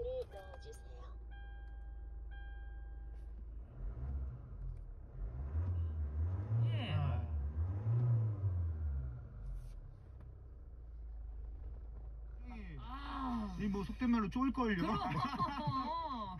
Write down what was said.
카드를 넣어주세요. 예. 아. 이뭐 속된 말로 쫄걸요. 그럼. 어.